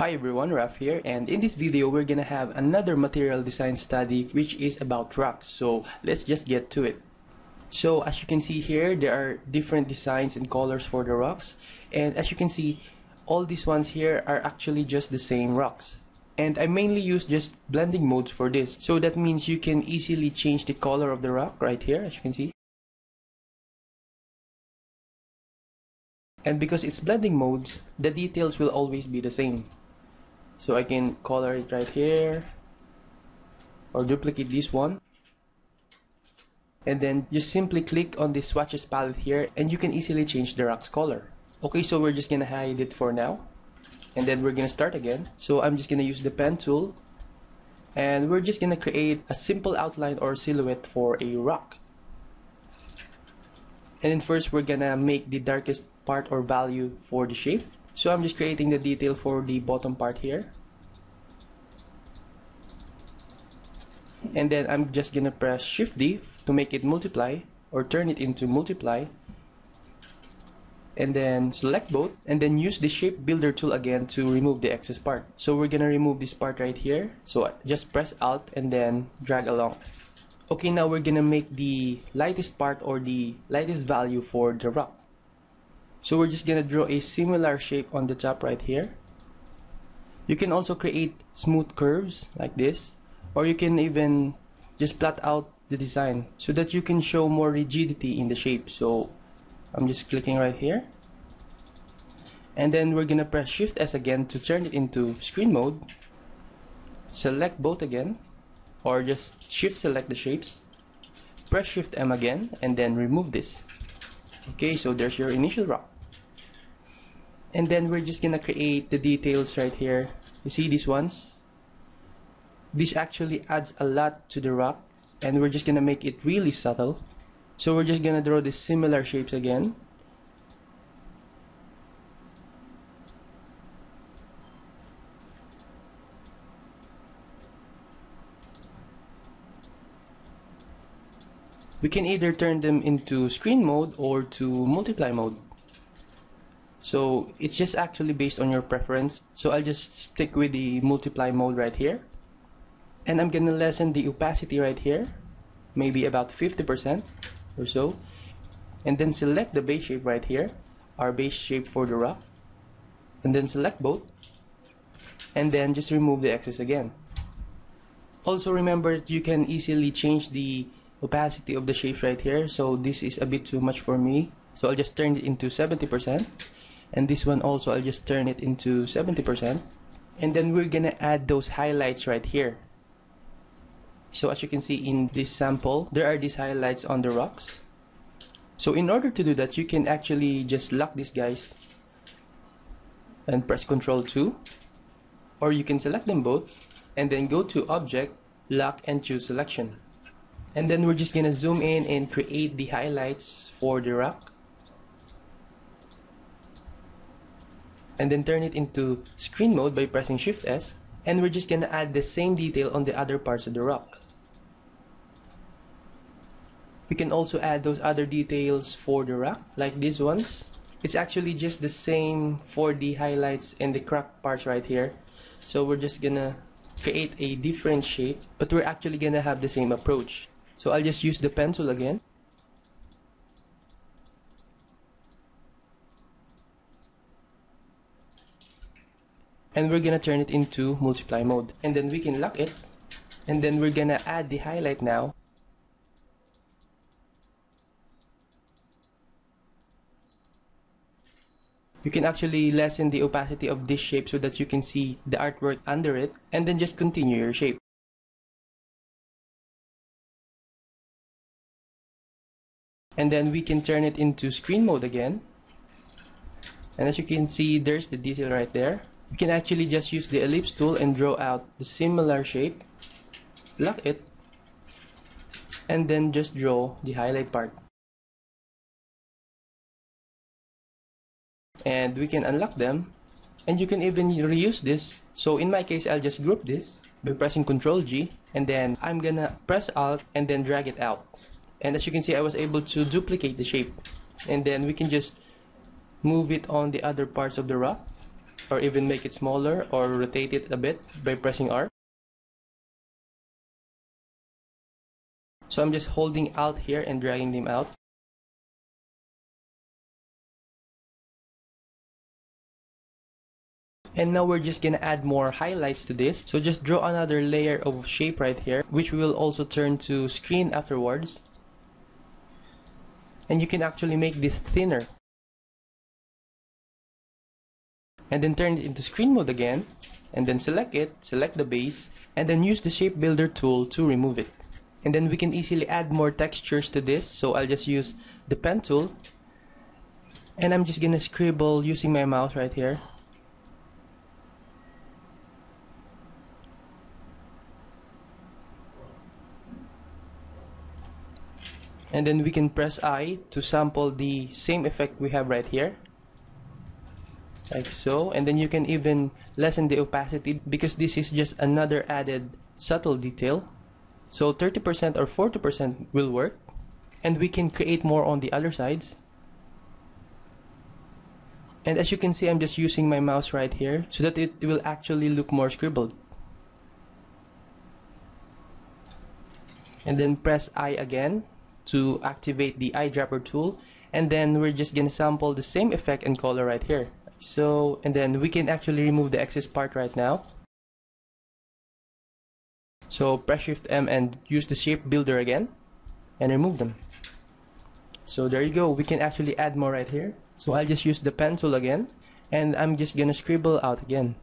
Hi everyone, Raf here and in this video we're gonna have another material design study which is about rocks. So let's just get to it. So as you can see here there are different designs and colors for the rocks and as you can see all these ones here are actually just the same rocks. And I mainly use just blending modes for this. So that means you can easily change the color of the rock right here as you can see. And because it's blending modes, the details will always be the same. So I can color it right here or duplicate this one. And then just simply click on the swatches palette here and you can easily change the rock's color. Okay, so we're just gonna hide it for now. And then we're gonna start again. So I'm just gonna use the pen tool and we're just gonna create a simple outline or silhouette for a rock. And then first we're gonna make the darkest part or value for the shape. So I'm just creating the detail for the bottom part here. And then I'm just gonna press Shift D to make it multiply or turn it into multiply. And then select both and then use the shape builder tool again to remove the excess part. So we're gonna remove this part right here. So just press Alt and then drag along. Okay, now we're gonna make the lightest part or the lightest value for the rock. So we're just gonna draw a similar shape on the top right here. You can also create smooth curves like this, or you can even just plot out the design so that you can show more rigidity in the shape. So I'm just clicking right here. And then we're gonna press Shift S again to turn it into screen mode. Select both again or just shift select the shapes press shift M again and then remove this okay so there's your initial rock. And then we're just gonna create the details right here. You see these ones? This actually adds a lot to the rock and we're just gonna make it really subtle. So we're just gonna draw the similar shapes again we can either turn them into screen mode or to multiply mode. So it's just actually based on your preference. So I'll just stick with the multiply mode right here. And I'm gonna lessen the opacity right here maybe about 50% or so. And then select the base shape right here our base shape for the rock. And then select both. And then just remove the excess again. Also remember you can easily change the opacity of the shapes right here. So this is a bit too much for me. So I'll just turn it into 70% and this one also I'll just turn it into 70% and then we're gonna add those highlights right here. So as you can see in this sample there are these highlights on the rocks. So in order to do that you can actually just lock these guys and press ctrl 2 or you can select them both and then go to object lock and choose selection and then we're just gonna zoom in and create the highlights for the rock and then turn it into screen mode by pressing shift S. And we're just gonna add the same detail on the other parts of the rock we can also add those other details for the rock like these ones. It's actually just the same for the highlights and the crack parts right here. So we're just gonna create a different shape but we're actually gonna have the same approach so I'll just use the pencil again. And we're gonna turn it into multiply mode. And then we can lock it. And then we're gonna add the highlight now. You can actually lessen the opacity of this shape so that you can see the artwork under it and then just continue your shape. And then we can turn it into screen mode again. And as you can see there's the detail right there. You can actually just use the ellipse tool and draw out the similar shape. Lock it. And then just draw the highlight part. And we can unlock them. And you can even reuse this. So in my case I'll just group this by pressing ctrl G. And then I'm gonna press alt and then drag it out and as you can see I was able to duplicate the shape and then we can just move it on the other parts of the rock or even make it smaller or rotate it a bit by pressing R. So I'm just holding Alt here and dragging them out. And now we're just gonna add more highlights to this. So just draw another layer of shape right here, which we will also turn to screen afterwards. And you can actually make this thinner. And then turn it into screen mode again. And then select it, select the base, and then use the shape builder tool to remove it. And then we can easily add more textures to this. So I'll just use the pen tool. And I'm just gonna scribble using my mouse right here. And then we can press I to sample the same effect we have right here. Like so. And then you can even lessen the opacity because this is just another added subtle detail. So 30% or 40% will work. And we can create more on the other sides. And as you can see I'm just using my mouse right here so that it will actually look more scribbled. And then press I again to activate the eyedropper tool and then we're just gonna sample the same effect and color right here. So and then we can actually remove the excess part right now. So press shift M and use the shape builder again and remove them. So there you go. We can actually add more right here. So I'll just use the pen tool again and I'm just gonna scribble out again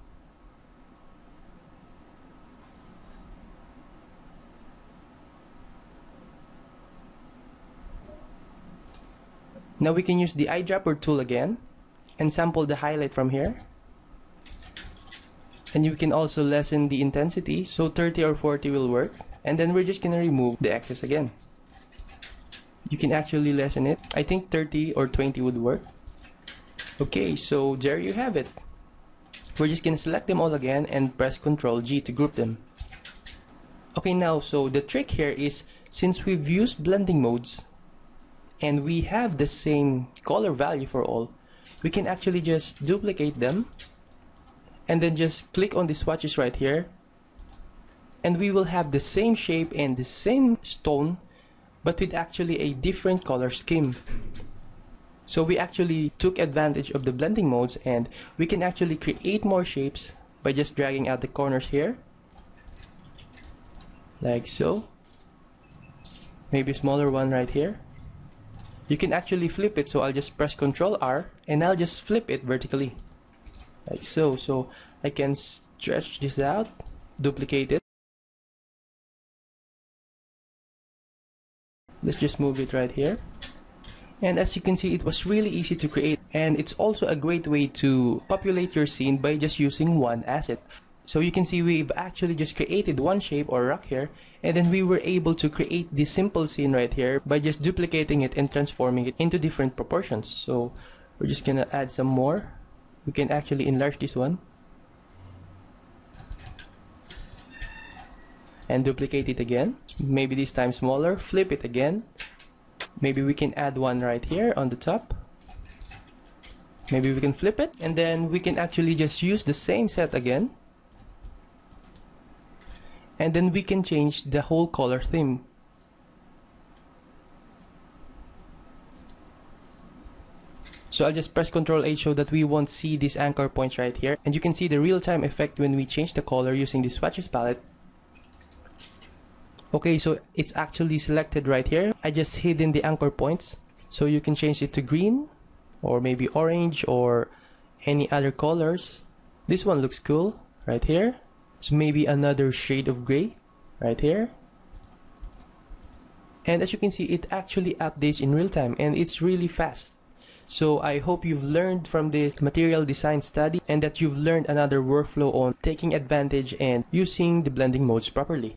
Now we can use the eyedropper tool again and sample the highlight from here. And you can also lessen the intensity, so 30 or 40 will work. And then we're just gonna remove the excess again. You can actually lessen it. I think 30 or 20 would work. Okay, so there you have it. We're just gonna select them all again and press Ctrl G to group them. Okay, now, so the trick here is since we've used blending modes, and we have the same color value for all we can actually just duplicate them and then just click on the swatches right here. And we will have the same shape and the same stone but with actually a different color scheme. So we actually took advantage of the blending modes and we can actually create more shapes by just dragging out the corners here. Like so. Maybe smaller one right here you can actually flip it so I'll just press Ctrl R and I'll just flip it vertically. Like so so I can stretch this out duplicate it. Let's just move it right here. And as you can see it was really easy to create and it's also a great way to populate your scene by just using one asset so you can see we've actually just created one shape or rock here and then we were able to create this simple scene right here by just duplicating it and transforming it into different proportions. So we're just gonna add some more. We can actually enlarge this one and duplicate it again. Maybe this time smaller, flip it again. Maybe we can add one right here on the top. Maybe we can flip it and then we can actually just use the same set again and then we can change the whole color theme So I'll just press Ctrl H so that we won't see these anchor points right here. And you can see the real-time effect when we change the color using the swatches palette. Okay, so it's actually selected right here. I just hidden the anchor points. So you can change it to green or maybe orange or any other colors. This one looks cool right here. So maybe another shade of gray right here. And as you can see, it actually updates in real time and it's really fast. So I hope you've learned from this material design study and that you've learned another workflow on taking advantage and using the blending modes properly.